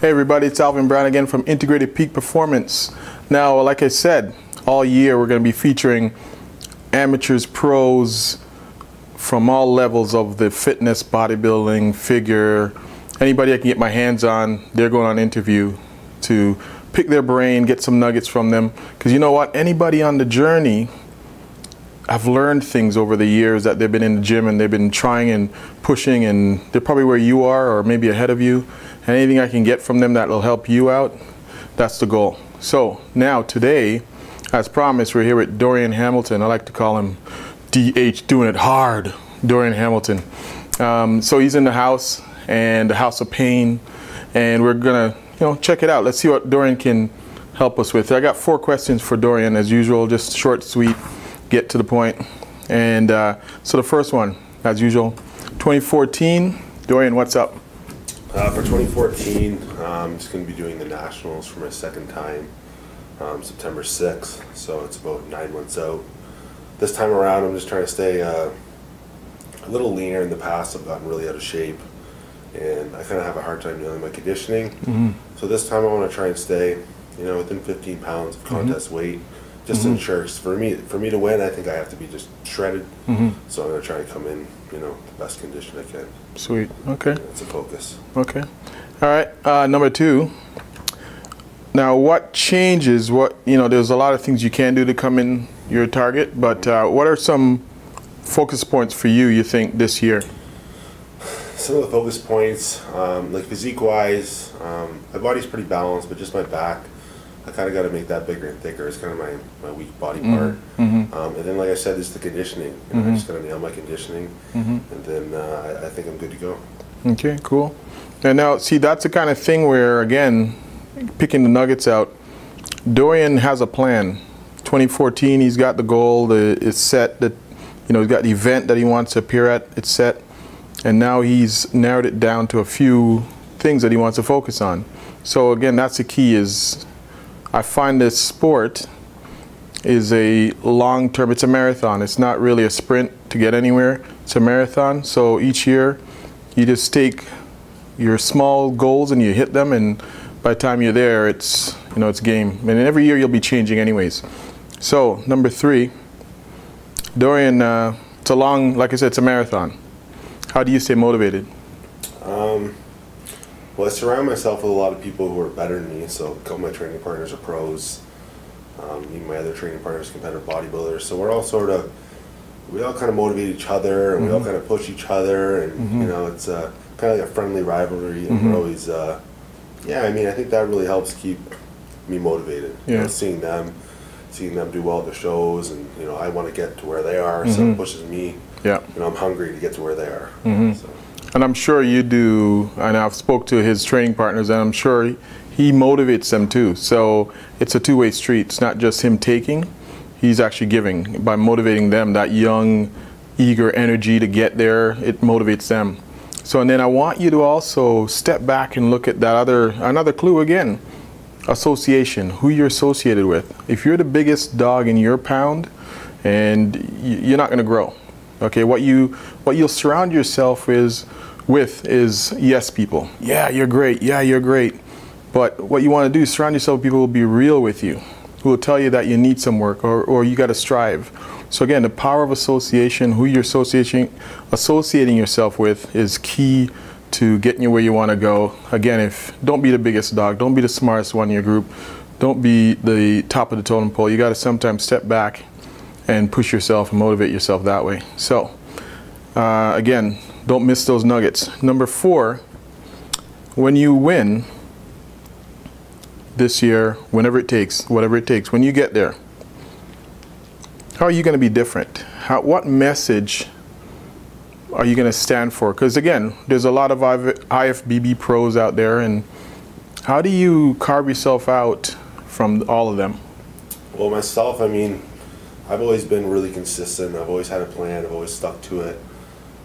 Hey everybody, it's Alvin Brown again from Integrated Peak Performance. Now, like I said, all year we're going to be featuring amateurs, pros from all levels of the fitness, bodybuilding, figure, anybody I can get my hands on, they're going on interview to pick their brain, get some nuggets from them. Because you know what? Anybody on the journey I've learned things over the years that they've been in the gym and they've been trying and pushing and they're probably where you are or maybe ahead of you. Anything I can get from them that will help you out, that's the goal. So now today, as promised, we're here with Dorian Hamilton. I like to call him DH doing it hard, Dorian Hamilton. Um, so he's in the house and the House of Pain and we're gonna you know check it out. Let's see what Dorian can help us with. I got four questions for Dorian as usual, just short, sweet get to the point. And uh, so the first one, as usual, 2014. Dorian, what's up? Uh, for 2014, um, I'm just going to be doing the Nationals for my second time, um, September 6th. So it's about nine months out. This time around, I'm just trying to stay uh, a little leaner. In the past, I've gotten really out of shape, and I kind of have a hard time dealing with my conditioning. Mm-hmm. So this time, I want to try and stay, you know, within 15 pounds of contest mm-hmm. weight just mm-hmm. ensures for me for me to win. I think I have to be just shredded. Mm-hmm. So I'm gonna try and come in, you know, the best condition I can. Sweet. Okay. It's a focus. Okay. All right. Uh, number two. Now, what changes? What you know? There's a lot of things you can do to come in your target, but uh, what are some focus points for you? You think this year? Some of the focus points, um, like physique wise, um, my body's pretty balanced, but just my back I kind of got to make that bigger and thicker. It's kind of my, my weak body mm-hmm. part. Mm-hmm. Um, and then, like I said, it's the conditioning. You know, mm-hmm. I just got to nail my conditioning, mm-hmm. and then uh, I, I, think I'm good to go. Okay, cool. And now, see, that's the kind of thing where, again, picking the nuggets out, Dorian has a plan. 2014, he's got the goal. The, it's set. That you know, he's got the event that he wants to appear at. It's set, and now he's narrowed it down to a few things that he wants to focus on. So again, that's the key: is I find this sport is a long term, it's a marathon. It's not really a sprint to get anywhere, it's a marathon. So each year you just take your small goals and you hit them, and by the time you're there, it's you know it's game. And every year you'll be changing anyways. So number three, Dorian, uh, it's a long, like I said, it's a marathon. How do you stay motivated? Well, I surround myself with a lot of people who are better than me. So a couple of my training partners are pros. Um, even my other training partners, competitive bodybuilders. So we're all sort of, we all kind of motivate each other, and mm-hmm. we all mm-hmm. kind of push each other, and mm-hmm. you know, it's uh, kind of like a friendly rivalry, and mm-hmm. we're always, uh, yeah. I mean, I think that really helps keep me motivated. Yeah. You know, seeing them, seeing them do well at the shows, and you know, I want to get to where they are, so it mm-hmm. pushes me. Yeah. You know, I'm hungry to get to where they are. Mm-hmm. So. And I'm sure you do, and I've spoke to his training partners, and I'm sure he motivates them too. So it's a two-way street. It's not just him taking; he's actually giving by motivating them. That young, eager energy to get there, it motivates them. So, and then I want you to also step back and look at that other another clue again. Association, who you're associated with. If you're the biggest dog in your pound, and you're not going to grow. Okay, what you what you'll surround yourself is with is yes people. Yeah, you're great. Yeah, you're great. But what you want to do is surround yourself with people who will be real with you, who will tell you that you need some work or, or you got to strive. So again, the power of association, who you're associating associating yourself with is key to getting you where you want to go. Again, if don't be the biggest dog, don't be the smartest one in your group, don't be the top of the totem pole. You got to sometimes step back and push yourself and motivate yourself that way. So, uh, again, don't miss those nuggets. Number four, when you win this year, whenever it takes, whatever it takes, when you get there, how are you going to be different? How, what message are you going to stand for? Because again, there's a lot of IFBB pros out there, and how do you carve yourself out from all of them? Well, myself, I mean, I've always been really consistent. I've always had a plan. I've always stuck to it.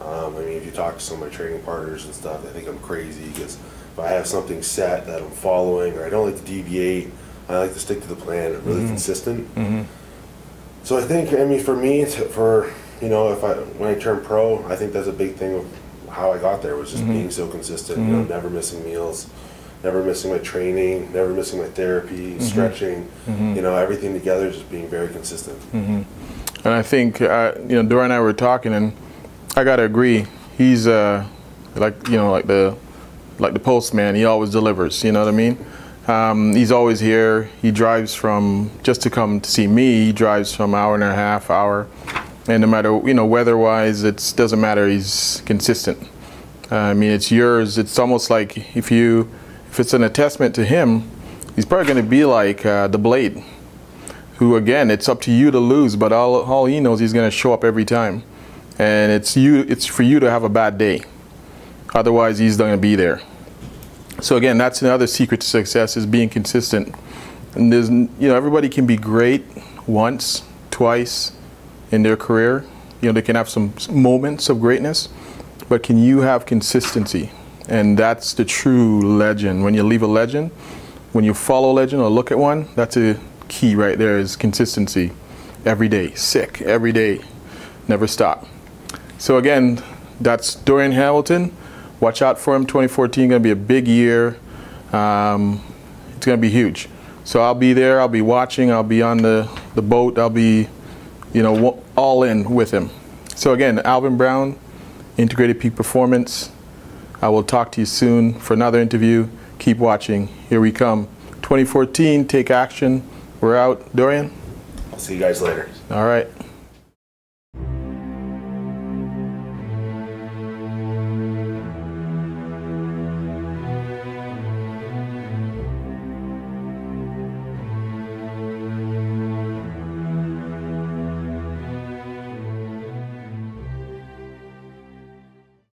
Um, I mean, if you talk to some of my training partners and stuff, they think I'm crazy because if I have something set that I'm following or I don't like to deviate, I like to stick to the plan. I'm really mm-hmm. consistent. Mm-hmm. So I think, I mean, for me, for you know, if I when I turn pro, I think that's a big thing of how I got there was just mm-hmm. being so consistent. You know, mm-hmm. never missing meals, never missing my training, never missing my therapy, stretching. You know, everything together, just being very consistent. And I think, uh, you know, Dora and I were talking, and I gotta agree. He's uh, like, you know, like the like the postman. He always delivers. You know what I mean? Um, he's always here. He drives from just to come to see me. He drives from hour and a half, hour, and no matter you know weather-wise, it doesn't matter. He's consistent. Uh, I mean, it's yours. It's almost like if you, if it's an attestment to him, he's probably going to be like uh, the Blade who again it's up to you to lose but all, all he knows he's going to show up every time. And it's you it's for you to have a bad day. Otherwise he's not going to be there. So again that's another secret to success is being consistent. And there's you know everybody can be great once twice in their career. You know they can have some moments of greatness but can you have consistency and that's the true legend. When you leave a legend when you follow a legend or look at one that's a key right there is consistency. Every day sick every day never stop. So again that's dorian hamilton. Watch out for him. 2014 going to be a big year. Um, it's to be huge. So i'll be there. I'll be watching. I'll be on the, the boat. I'll be you know all in with him. So again alvin brown integrated peak performance i will talk to you soon for another interview. Keep watching. Here we come. 2014 take action. We're out. Dorian? I'll see you guys later. all right